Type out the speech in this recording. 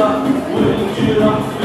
了，委屈了。